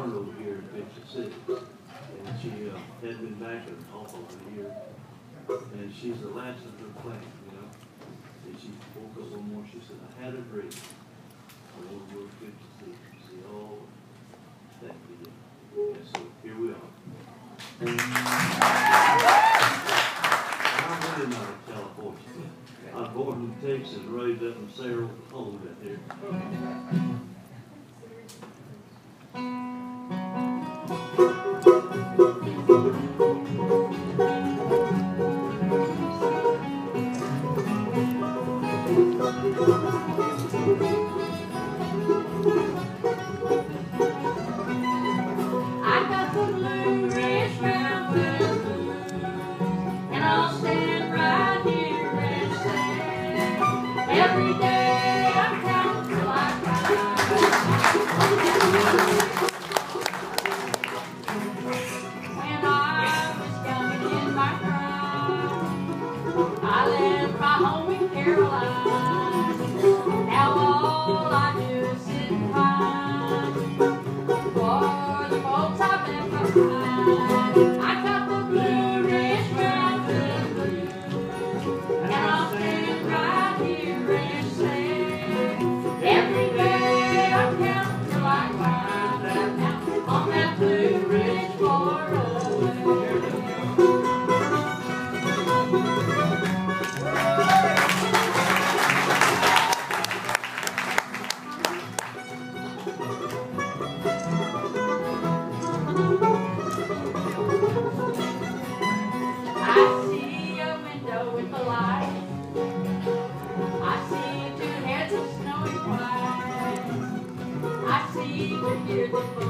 one over here in Benson City. And she uh, had been back an awful lot of years. And she's the last of her class, you know. And she woke up one morning, she said, I had a dream. I it was good to see. She said, oh, that video. And so here we are. I'm really not a California. I'm born in Texas, and raised up in Sarah, home out there. Thank you. Thank you. always paralyzed. Thank you.